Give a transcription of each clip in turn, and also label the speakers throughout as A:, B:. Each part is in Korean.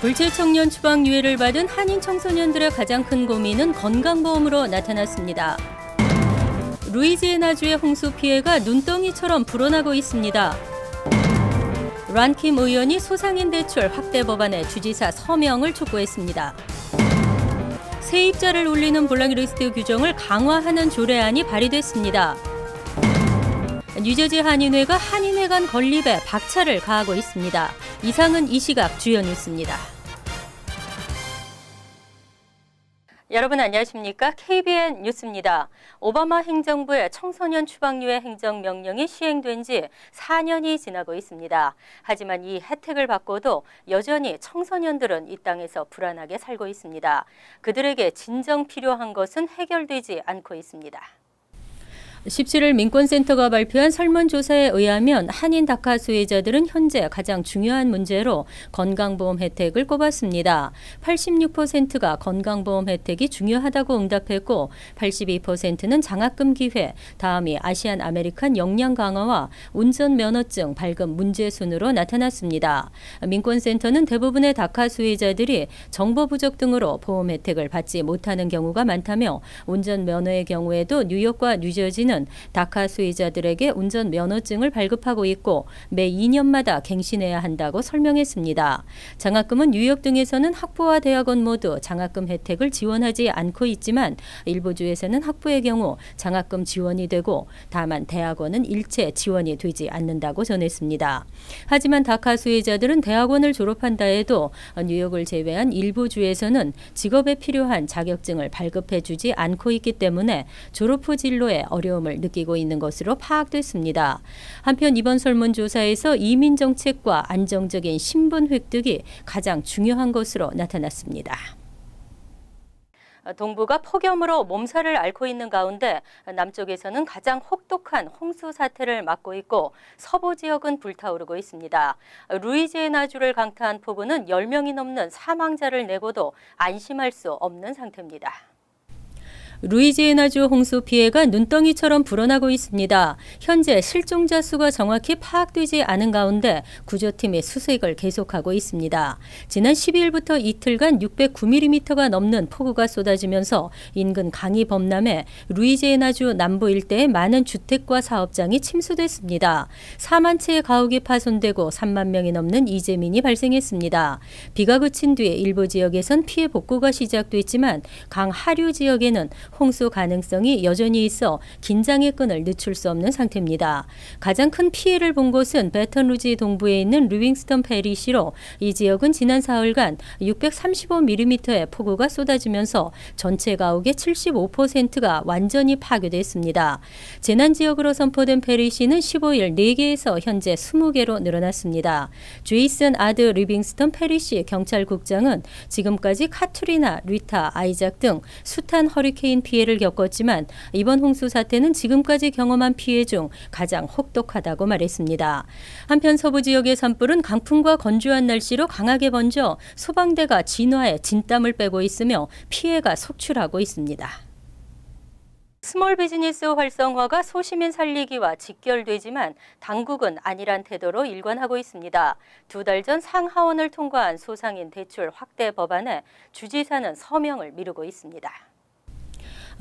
A: 불체청년 추방 유예를 받은 한인 청소년들의 가장 큰 고민은 건강보험으로 나타났습니다. 루이지애나주의 홍수 피해가 눈덩이처럼 불어나고 있습니다. 란킴 의원이 소상인 대출 확대 법안에 주지사 서명을 촉구했습니다. 세입자를 올리는 블랙리스트 규정을 강화하는 조례안이 발의됐습니다. 뉴저지 한인회가 한인회 간 건립에 박차를 가하고 있습니다. 이상은 이 시각 주요 뉴스입니다. 여러분 안녕하십니까? KBN 뉴스입니다. 오바마 행정부의 청소년 추방유예 행정 명령이 시행된 지 4년이 지나고 있습니다. 하지만 이 혜택을 받고도 여전히 청소년들은 이 땅에서 불안하게 살고 있습니다. 그들에게 진정 필요한 것은 해결되지 않고 있습니다. 17일 민권센터가 발표한 설문조사에 의하면 한인 다카 수혜자들은 현재 가장 중요한 문제로 건강보험 혜택을 꼽았습니다. 86%가 건강보험 혜택이 중요하다고 응답했고 82%는 장학금 기회, 다음이 Asian American 역량 강화와 운전 면허증 발급 문제 순으로 나타났습니다. 민권센터는 대부분의 DACA 수혜자들이 정보 부족 등으로 보험 혜택을 받지 못하는 경우가 많다며 운전 면허의 경우에도 뉴욕과 뉴저지는 시는 DACA 수혜자들에게 운전 면허증을 발급하고 있고 매 2년마다 갱신해야 한다고 설명했습니다. 장학금은 뉴욕 등에서는 학부와 대학원 모두 장학금 혜택을 지원하지 않고 있지만 일부 주에서는 학부의 경우 장학금 지원이 되고 다만 대학원은 일체 지원이 되지 않는다고 전했습니다. 하지만 다카 수의자들은 대학원을 졸업한다 해도 뉴욕을 제외한 일부 주에서는 직업에 필요한 자격증을 발급해 주지 않고 있기 때문에 졸업 후 진로에 어려움 어려움을 느끼고 있는 것으로 파악됐습니다. 한편 이번 설문조사에서 이민 정책과 안정적인 신분 획득이 가장 중요한 것으로 나타났습니다. 동부가 폭염으로 몸살을 앓고 있는 가운데 남쪽에서는 가장 혹독한 홍수 사태를 맞고 있고 서부 지역은 불타오르고 있습니다. 루이지애나주를 강타한 폭우는 10명이 넘는 사망자를 내고도 안심할 수 없는 상태입니다. 루이지애나주 홍수 피해가 눈덩이처럼 불어나고 있습니다. 현재 실종자 수가 정확히 파악되지 않은 가운데 구조팀이 수색을 계속하고 있습니다. 지난 12일부터 이틀간 609mm가 넘는 폭우가 쏟아지면서 인근 강이 범람해 루이지애나주 남부 일대의 많은 주택과 사업장이 침수됐습니다. 4만 채의 가옥이 파손되고 3만 명이 넘는 이재민이 발생했습니다. 비가 그친 뒤에 일부 지역에선 피해 복구가 시작됐지만 강 하류 지역에는 홍수 가능성이 여전히 있어 긴장의 끈을 늦출 수 없는 상태입니다. 가장 큰 피해를 본 곳은 베턴루지 동부에 있는 루윙스턴 페리시로 이 지역은 지난 사흘간 635mm의 폭우가 쏟아지면서 전체 가옥의 75%가 완전히 파괴됐습니다. 재난 지역으로 선포된 parish는 15일 4개에서 현재 20개로 늘어났습니다. 제이슨 아드 리빙스턴 parish 경찰국장은 지금까지 카트리나, 리타, 아이작 등 숱한 허리케인 피해를 겪었지만 이번 홍수 사태는 지금까지 경험한 피해 중 가장 혹독하다고 말했습니다. 한편 서부 지역의 산불은 강풍과 건조한 날씨로 강하게 번져 소방대가 진화에 진땀을 빼고 있으며 피해가 속출하고 있습니다. small 비즈니스 활성화가 소시민 살리기와 직결되지만 당국은 안이한 태도로 일관하고 있습니다. 두 달 전 상하원을 통과한 소상인 대출 확대 법안에 주지사는 서명을 미루고 있습니다.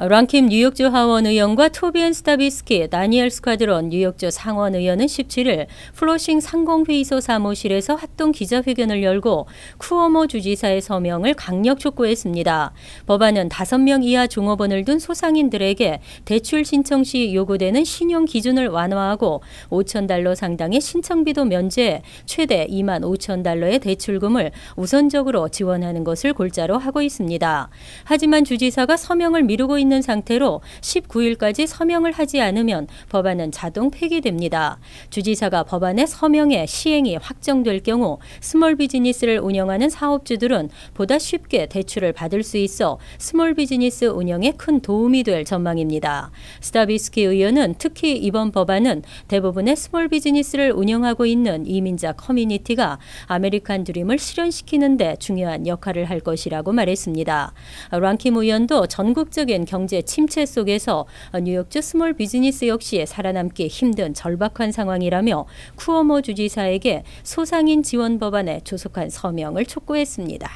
A: 론 김 뉴욕주 하원 의원과 토비 앤 스타비스키, 다니엘 스쿼드론 뉴욕주 상원 의원은 17일 플로싱 상공회의소 사무실에서 합동 기자회견을 열고 쿠어모 주지사의 서명을 강력 촉구했습니다. 법안은 5명 이하 종업원을 둔 소상인들에게 대출 신청 시 요구되는 신용 기준을 완화하고 5천 달러 상당의 신청비도 면제해 최대 2만 5천 달러의 대출금을 우선적으로 지원하는 것을 골자로 하고 있습니다. 하지만 주지사가 서명을 미루고 있는 있는 상태로 19일까지 서명을 하지 않으면 법안은 자동 폐기됩니다. 주지사가 법안의 서명에 시행이 확정될 경우 small 비즈니스를 운영하는 사업주들은 보다 쉽게 대출을 받을 수 있어 small 비즈니스 운영에 큰 도움이 될 전망입니다. 스타비스키 의원은 특히 이번 법안은 대부분의 small 비즈니스를 운영하고 있는 이민자 커뮤니티가 아메리칸 드림을 실현시키는 데 중요한 역할을 할 것이라고 말했습니다. 론 김 의원도 전국적인 경 경제 침체 속에서 뉴욕주 small 비즈니스 역시 살아남기 힘든 절박한 상황이라며 쿠오모 주지사에게 소상인 지원 법안에 조속한 서명을 촉구했습니다.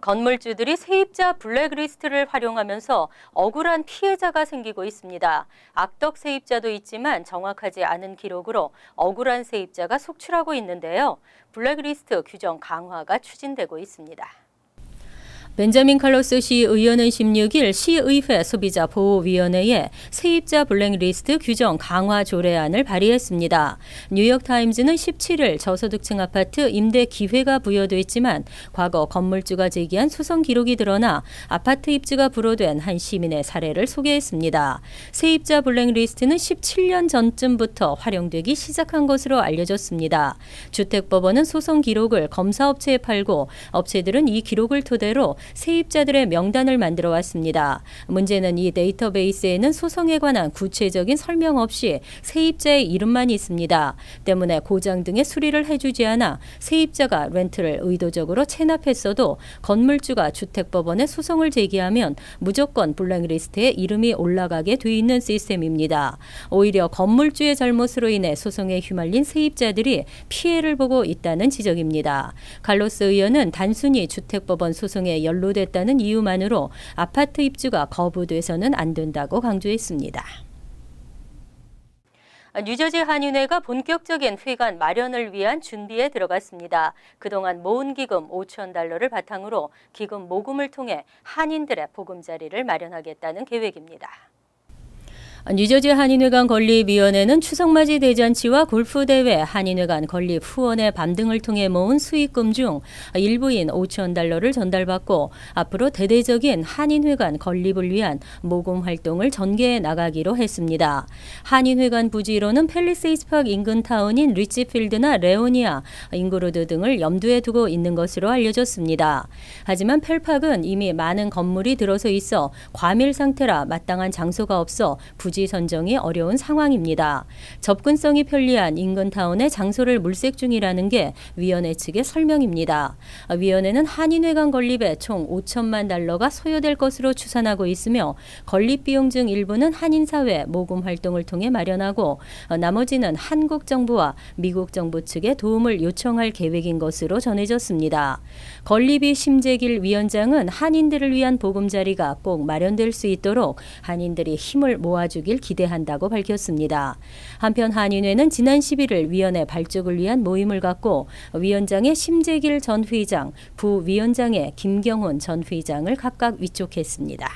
A: 건물주들이 세입자 블랙리스트를 활용하면서 억울한 피해자가 생기고 있습니다. 악덕 세입자도 있지만 정확하지 않은 기록으로 억울한 세입자가 속출하고 있는데요. 블랙리스트 규정 강화가 추진되고 있습니다. 벤자민 칼로스 시 의원은 16일 시의회 소비자 보호위원회에 세입자 블랙리스트 규정 강화 조례안을 발의했습니다. 뉴욕타임즈는 17일 저소득층 아파트 임대 기회가 부여돼 있지만 과거 건물주가 제기한 소송 기록이 드러나 아파트 입주가 불허된 한 시민의 사례를 소개했습니다. 세입자 블랙리스트는 17년 전쯤부터 활용되기 시작한 것으로 알려졌습니다. 주택법원은 소송 기록을 검사업체에 팔고 업체들은 이 기록을 토대로 세입자들의 명단을 만들어 왔습니다. 문제는 이 데이터베이스에는 소송에 관한 구체적인 설명 없이 세입자의 이름만 있습니다. 때문에 고장 등의 수리를 해주지 않아 세입자가 렌트를 의도적으로 체납했어도 건물주가 주택법원에 소송을 제기하면 무조건 블랙리스트에 이름이 올라가게 돼 있는 시스템입니다. 오히려 건물주의 잘못으로 인해 소송에 휘말린 세입자들이 피해를 보고 있다는 지적입니다. 갈로스 의원은 단순히 주택법원 소송에 연 연루됐다는 이유만으로 아파트 입주가 거부돼서는 안 된다고 강조했습니다. 뉴저지 한인회가 본격적인 회관 마련을 위한 준비에 들어갔습니다. 그동안 모은 기금 5천 달러를 바탕으로 기금 모금을 통해 한인들의 보금자리를 마련하겠다는 계획입니다. 뉴저지 한인회관 건립위원회는 추석맞이 대잔치와 골프대회, 한인회관 건립 후원의 밤 등을 통해 모은 수익금 중 일부인 5천 달러를 전달받고 앞으로 대대적인 한인회관 건립을 위한 모금 활동을 전개해 나가기로 했습니다. 한인회관 부지로는 펠리세이스팍 인근 타운인 릿지필드나 레오니아, 잉글우드 등을 염두에 두고 있는 것으로 알려졌습니다. 하지만 펠팍은 이미 많은 건물이 들어서 있어 과밀 상태라 마땅한 장소가 없어 부지 부지 선정이 어려운 상황입니다. 접근성이 편리한 인근타운의 장소를 물색 중이라는 게 위원회 측의 설명입니다. 위원회는 한인회관 건립에 총 5천만 달러가 소요될 것으로 추산하고 있으며 건립 비용 중 일부는 한인사회 모금 활동을 통해 마련하고 나머지는 한국 정부와 미국 정부 측에 도움을 요청할 계획인 것으로 전해졌습니다. 건립이 심재길 위원장은 한인들을 위한 보금자리가 꼭 마련될 수 있도록 한인들이 힘을 모아주기 되길 기대한다고 밝혔습니다. 한편 한인회는 지난 11일 위원회 발족을 위한 모임을 갖고 위원장의 심재길 전 회장, 부위원장의 김경훈 전 회장을 각각 위촉했습니다.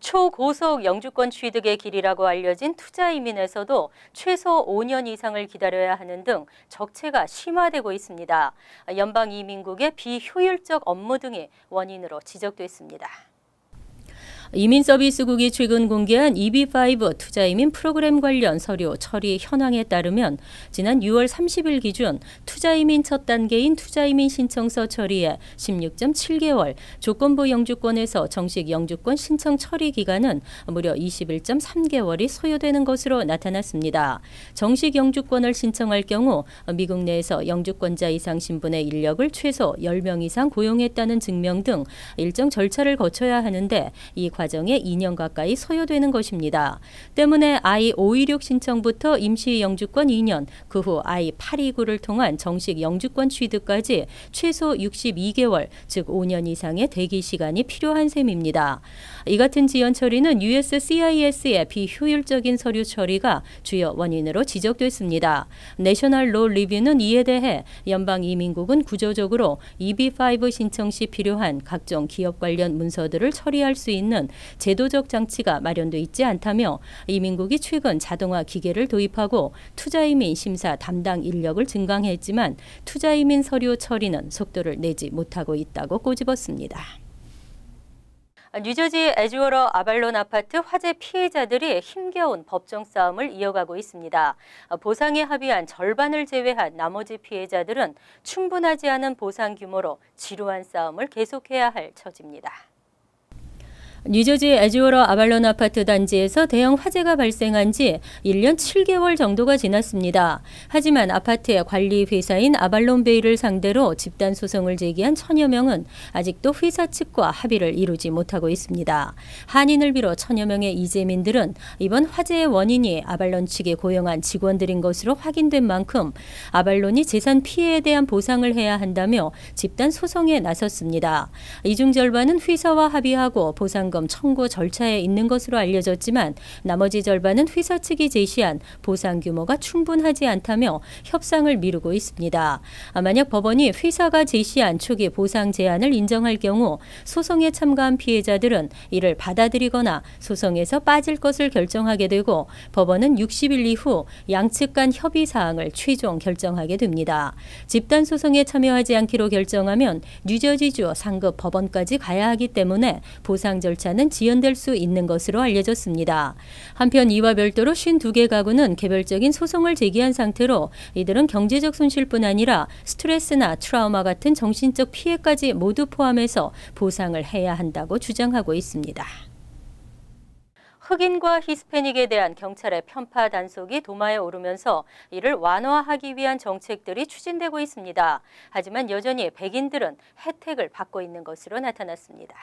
A: 초고속 영주권 취득의 길이라고 알려진 투자 이민에서도 최소 5년 이상을 기다려야 하는 등 적체가 심화되고 있습니다. 연방 이민국의 비효율적 업무 등이 원인으로 지적됐습니다. 이민서비스국이 최근 공개한 EB5 투자이민 프로그램 관련 서류 처리 현황에 따르면 지난 6월 30일 기준 투자이민 첫 단계인 투자이민 신청서 처리에 16.7개월, 조건부 영주권에서 정식 영주권 신청 처리 기간은 무려 21.3개월이 소요되는 것으로 나타났습니다. 정식 영주권을 신청할 경우 미국 내에서 영주권자 이상 신분의 인력을 최소 10명 이상 고용했다는 증명 등 일정 절차를 거쳐야 하는데 이 과정에 2년 가까이 소요되는 것입니다. 때문에 I-516 신청부터 임시 영주권 2년, 그후 I-829를 통한 정식 영주권 취득까지 최소 62개월, 즉 5년 이상의 대기 시간이 필요한 셈입니다. 이 같은 지연 처리는 USCIS의 비효율적인 서류 처리가 주요 원인으로 지적됐습니다. 내셔널 로 리뷰는 이에 대해 연방 이민국은 구조적으로 EB5 신청 시 필요한 각종 기업 관련 문서들을 처리할 수 있는 제도적 장치가 마련돼 있지 않다며 이민국이 최근 자동화 기계를 도입하고 투자이민 심사 담당 인력을 증강했지만 투자이민 서류 처리는 속도를 내지 못하고 있다고 꼬집었습니다. 뉴저지 에즈워러 아발론 아파트 화재 피해자들이 힘겨운 법정 싸움을 이어가고 있습니다. 보상에 합의한 절반을 제외한 나머지 피해자들은 충분하지 않은 보상 규모로 지루한 싸움을 계속해야 할 처지입니다. 뉴저지 에지워터 아발론 아파트 단지에서 대형 화재가 발생한 지 1년 7개월 정도가 지났습니다. 하지만 아파트의 관리 회사인 아발론 베이를 상대로 집단 소송을 제기한 천여 명은 아직도 회사 측과 합의를 이루지 못하고 있습니다. 한인을 비롯 천여 명의 이재민들은 이번 화재의 원인이 아발론 측에 고용한 직원들인 것으로 확인된 만큼 아발론이 재산 피해에 대한 보상을 해야 한다며 집단 소송에 나섰습니다. 이중 절반은 회사와 합의하고 보상 보 상금 청구 절차에 있는 것으로 알려졌지만 나머지 절반은 회사 측이 제시한 보상 규모가 충분하지 않다며 협상을 미루고 있습니다. 만약 법원이 회사가 제시한 초기 보상 제한을 인정할 경우 소송에 참가한 피해자들은 이를 받아들이거나 소송에서 빠질 것을 결정하게 되고 법원은 60일 이후 양측 간 협의 사항을 최종 결정하게 됩니다. 집단 소송에 참여하지 않기로 결정하면 뉴저지주 상급 법원까지 가야 하기 때문에 보상 절차 절차는 지연될 수 있는 것으로 알려졌습니다. 한편 이와 별도로 52개 가구는 개별적인 소송을 제기한 상태로 이들은 경제적 손실뿐 아니라 스트레스나 트라우마 같은 정신적 피해까지 모두 포함해서 보상을 해야 한다고 주장하고 있습니다. 흑인과 히스패닉에 대한 경찰의 편파 단속이 도마에 오르면서 이를 완화하기 위한 정책들이 추진되고 있습니다. 하지만 여전히 백인들은 혜택을 받고 있는 것으로 나타났습니다.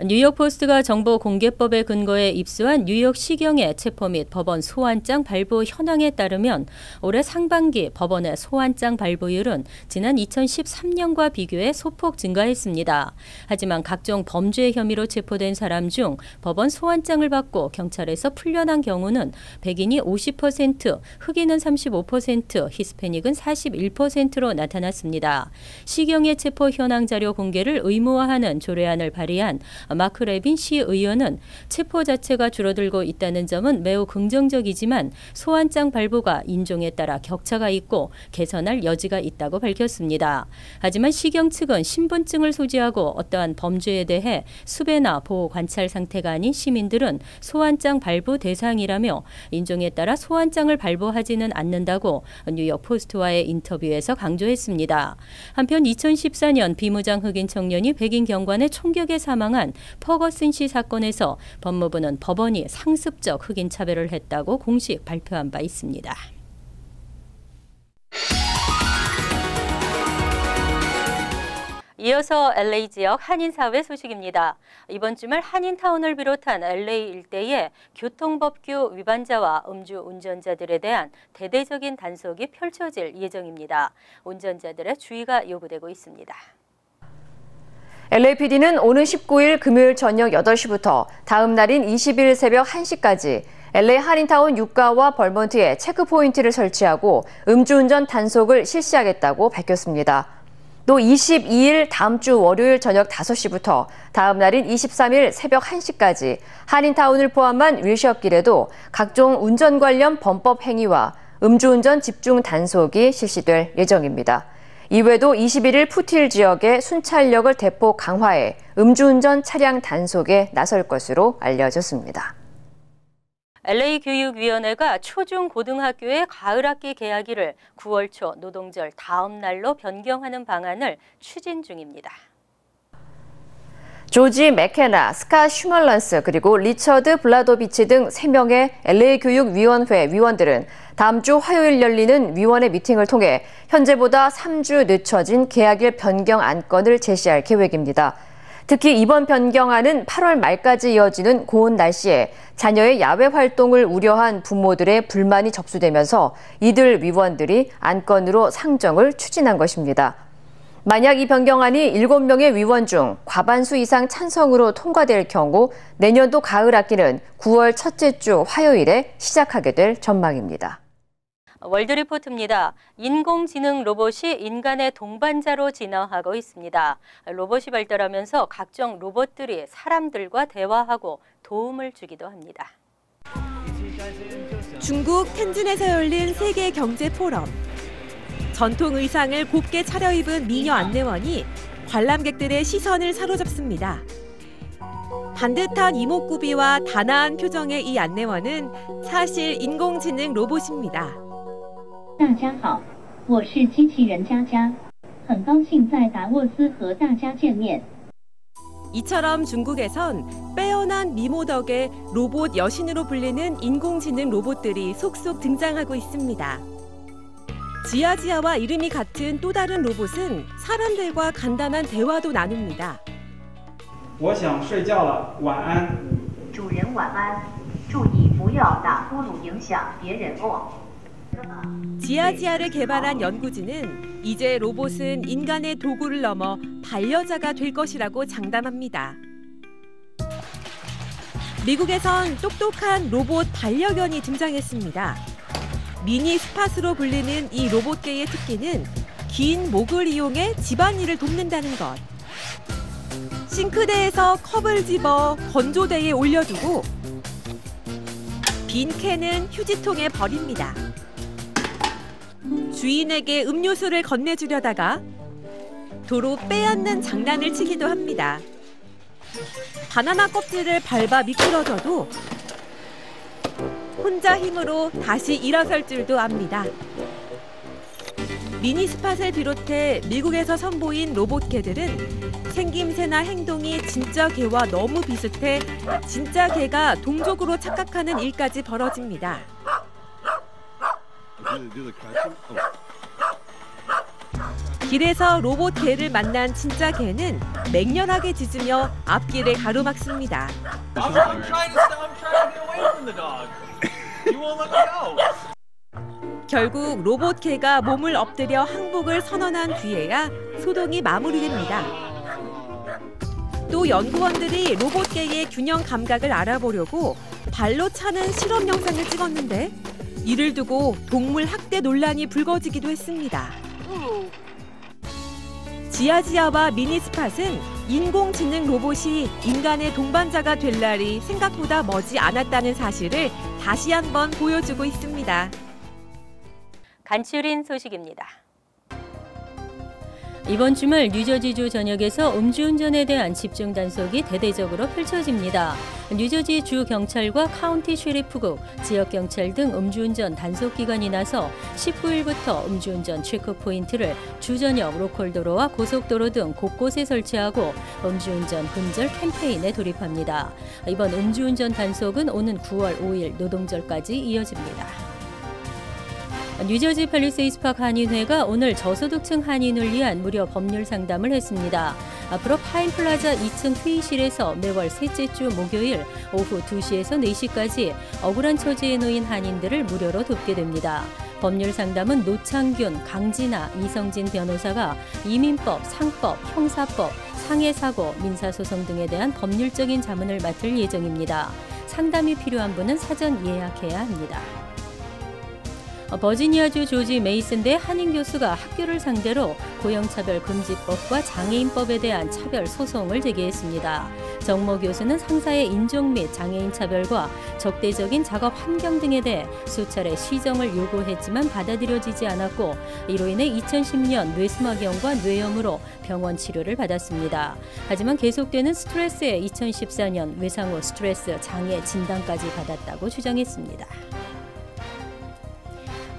A: 뉴욕포스트가 정보 공개법에 근거해 입수한 뉴욕 시경의 체포 및 법원 소환장 발부 현황에 따르면 올해 상반기 법원의 소환장 발부율은 지난 2013년과 비교해 소폭 증가했습니다. 하지만 각종 범죄 혐의로 체포된 사람 중 법원 소환장을 받고 경찰에서 풀려난 경우는 백인이 50%, 흑인은 35%, 히스패닉은 41%로 나타났습니다. 시경의 체포 현황 자료 공개를 의무화하는 조례안을 발의한 마크 레빈 시 의원은 체포 자체가 줄어들고 있다는 점은 매우 긍정적이지만 소환장 발부가 인종에 따라 격차가 있고 개선할 여지가 있다고 밝혔습니다. 하지만 시경 측은 신분증을 소지하고 어떠한 범죄에 대해 수배나 보호 관찰 상태가 아닌 시민들은 소환장 발부 대상이라며 인종에 따라 소환장을 발부하지는 않는다고 뉴욕 포스트와의 인터뷰에서 강조했습니다. 한편 2014년 비무장 흑인 청년이 백인 경관의 총격에 사망한 퍼거슨 씨 사건에서 법무부는 법원이 상습적 흑인 차별을 했다고 공식 발표한 바 있습니다. 이어서 LA 지역 한인사회 소식입니다. 이번 주말 한인타운을 비롯한 LA 일대의 교통법규 위반자와 음주 운전자들에 대한 대대적인 단속이 펼쳐질 예정입니다. 운전자들의 주의가 요구되고 있습니다.
B: LAPD는 오는 19일 금요일 저녁 8시부터 다음 날인 20일 새벽 1시까지 LA 하린타운 유가와 벌먼트에 체크포인트를 설치하고 음주운전 단속을 실시하겠다고 밝혔습니다. 또 22일 다음 주 월요일 저녁 5시부터 다음 날인 23일 새벽 1시까지 한인타운을 포함한 윌셔길에도 각종 운전 관련 범법 행위와 음주운전 집중 단속이 실시될 예정입니다. 이외에도 21일 푸틸 지역의 순찰력을 대폭 강화해 음주운전 차량 단속에 나설 것으로 알려졌습니다.
A: LA 교육위원회가 초중 고등학교의 가을 학기 개학일을 9월 초 노동절 다음 날로 변경하는 방안을 추진 중입니다.
B: 조지 맥케나, 스캇 슈머럴슨 그리고 리처드 블라도비치 등 3명의 LA 교육위원회 위원들은 다음 주 화요일 열리는 위원회 미팅을 통해 현재보다 3주 늦춰진 개학일 변경 안건을 제시할 계획입니다. 특히 이번 변경안은 8월 말까지 이어지는 고온 날씨에 자녀의 야외 활동을 우려한 부모들의 불만이 접수되면서 이들 위원들이 안건으로 상정을 추진한 것입니다. 만약 이 변경안이 7명의 위원 중 과반수 이상 찬성으로 통과될 경우 내년도 가을 학기는 9월 첫째 주 화요일에 시작하게 될 전망입니다.
A: 월드리포트입니다. 인공지능 로봇이 인간의 동반자로 진화하고 있습니다. 로봇이 발달하면서 각종 로봇들이 사람들과 대화하고 도움을 주기도 합니다.
C: 중국 텐진에서 열린 세계 경제 포럼. 전통 의상을 곱게 차려입은 미녀 안내원이 관람객들의 시선을 사로잡습니다. 반듯한 이목구비와 단아한 표정의 이 안내원은 사실 인공지능 로봇입니다.
D: 大家好，我是机器人佳佳，很高兴在达沃斯和大家见面。
C: 이처럼 중국에선 빼어난 미모 덕에 로봇 여신으로 불리는 인공지능 로봇들이 속속 등장하고 있습니다. 지아지아와 이름이 같은 또 다른 로봇은 사람들과 간단한 대화도 나눕니다.
D: 我想睡觉了，晚安。
E: 主人晚安，注意不要打呼噜影响别人哦。
C: 지아지아를 개발한 연구진은 이제 로봇은 인간의 도구를 넘어 반려자가 될 것이라고 장담합니다. 미국에선 똑똑한 로봇 반려견이 등장했습니다. 미니 스팟으로 불리는 이 로봇계의 특기는 긴 목을 이용해 집안일을 돕는다는 것. 싱크대에서 컵을 집어 건조대에 올려두고 빈 캔은 휴지통에 버립니다. 주인에게 음료수를 건네주려다가 도로 빼앗는 장난을 치기도 합니다. 바나나 껍질을 밟아 미끄러져도 혼자 힘으로 다시 일어설 줄도 압니다. 미니 스팟을 비롯해 미국에서 선보인 로봇 개들은 생김새나 행동이 진짜 개와 너무 비슷해 진짜 개가 동족으로 착각하는 일까지 벌어집니다. 길에서 로봇 개를 만난 진짜 개는 맹렬하게 짖으며 앞길을 가로막습니다. 결국 로봇 개가 몸을 엎드려 항복을 선언한 뒤에야 소동이 마무리됩니다. 또 연구원들이 로봇 개의 균형 감각을 알아보려고 발로 차는 실험 영상을 찍었는데 이를 두고 동물 학대 논란이 불거지기도 했습니다. 지아지아와 미니스팟은 인공지능 로봇이 인간의 동반자가 될 날이 생각보다 머지 않았다는 사실을 다시 한번 보여주고 있습니다.
A: 간추린 소식입니다. 이번 주말 뉴저지주 전역에서 음주운전에 대한 집중 단속이 대대적으로 펼쳐집니다. 뉴저지 주 경찰과 카운티 sheriff국, 지역 경찰 등 음주운전 단속 기관이 나서 19일부터 음주운전 체크 포인트를 주 전역 로컬도로와 고속도로 등 곳곳에 설치하고 음주운전 근절 캠페인에 돌입합니다. 이번 음주운전 단속은 오는 9월 5일 노동절까지 이어집니다. 뉴저지 팰리세이스 파크 한인회가 오늘 저소득층 한인을 위한 무료 법률 상담을 했습니다. 앞으로 파인플라자 2층 회의실에서 매월 셋째 주 목요일 오후 2시에서 4시까지 억울한 처지에 놓인 한인들을 무료로 돕게 됩니다. 법률 상담은 노창균, 강진아, 이성진 변호사가 이민법, 상법, 형사법, 상해사고, 민사소송 등에 대한 법률적인 자문을 맡을 예정입니다. 상담이 필요한 분은 사전 예약해야 합니다. 버지니아주 조지 메이슨대 한인 교수가 학교를 상대로 고용차별 금지법과 장애인법에 대한 차별 소송을 제기했습니다. 정모 교수는 상사의 인종 및 장애인 차별과 적대적인 작업 환경 등에 대해 수차례 시정을 요구했지만 받아들여지지 않았고 이로 인해 2010년 뇌수막염과 뇌염으로 병원 치료를 받았습니다. 하지만 계속되는 스트레스에 2014년 외상후 스트레스 장애 진단까지 받았다고 주장했습니다.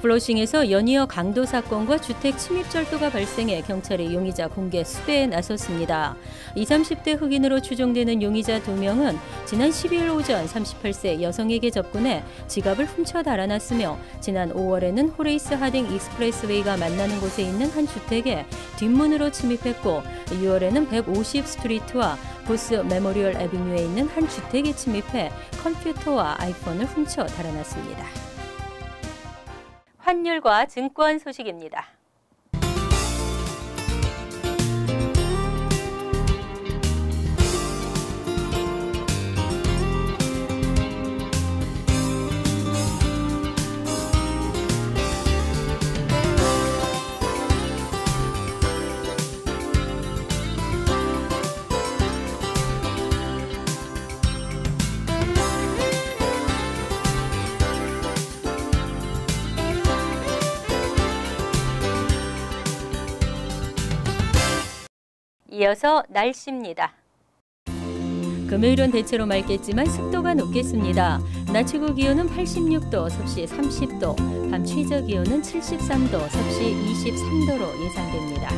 A: 플로싱에서 연이어 강도 사건과 주택 침입 절도가 발생해 경찰이 용의자 공개 수배에 나섰습니다. 20, 30대 흑인으로 추정되는 용의자 두 명은 지난 12일 오전 38세 여성에게 접근해 지갑을 훔쳐 달아났으며 지난 5월에는 호레이스 하딩 익스프레스웨이가 만나는 곳에 있는 한 주택에 뒷문으로 침입했고 6월에는 150 스트리트와 부스 메모리얼 에비뉴에 있는 한 주택에 침입해 컴퓨터와 아이폰을 훔쳐 달아났습니다. 환율과 증권 소식입니다. 이어서 날씨입니다. 금요일은 대체로 맑겠지만 습도가 높겠습니다. 낮 최고 기온은 86도, 섭씨 30도, 밤 최저 기온은 73도, 섭씨 23도로 예상됩니다.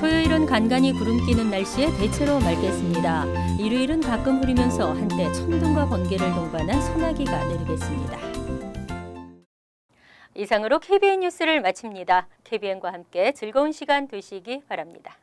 A: 토요일 토요일은 간간히 구름 끼는 날씨에 대체로 맑겠습니다. 일요일은 가끔 흐리면서 한때 천둥과 번개를 동반한 소나기가 내리겠습니다. 이상으로 KBN 뉴스를 마칩니다. KBN과 함께 즐거운 시간 되시기 바랍니다.